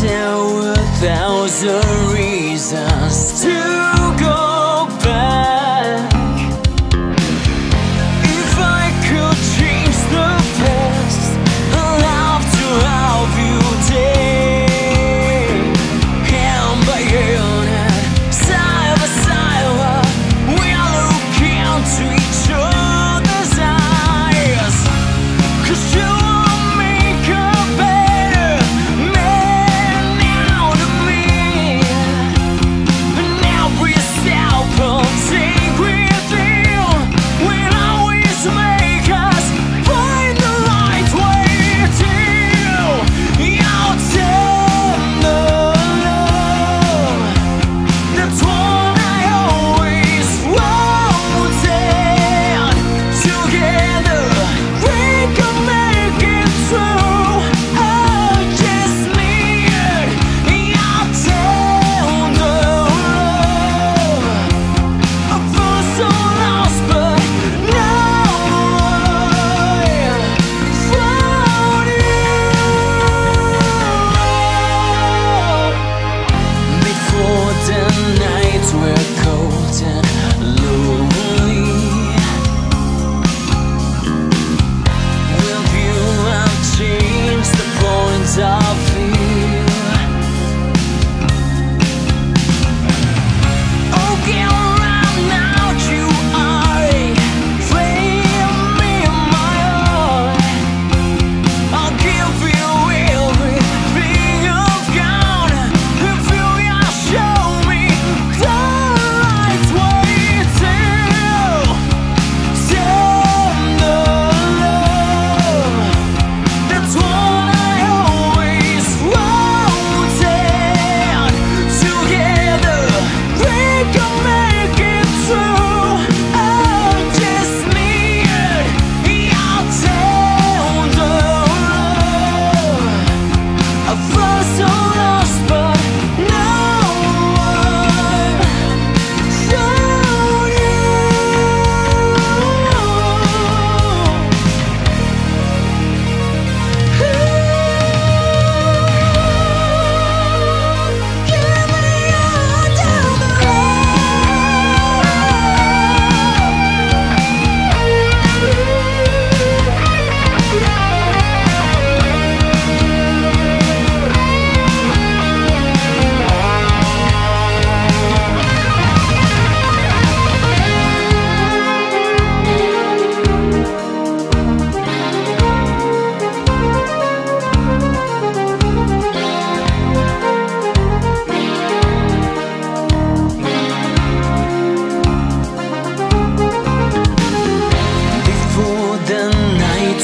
there were a thousand reasons to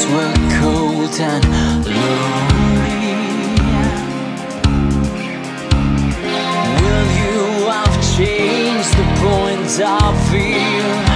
nights were cold and lonely Will you have changed the point of view?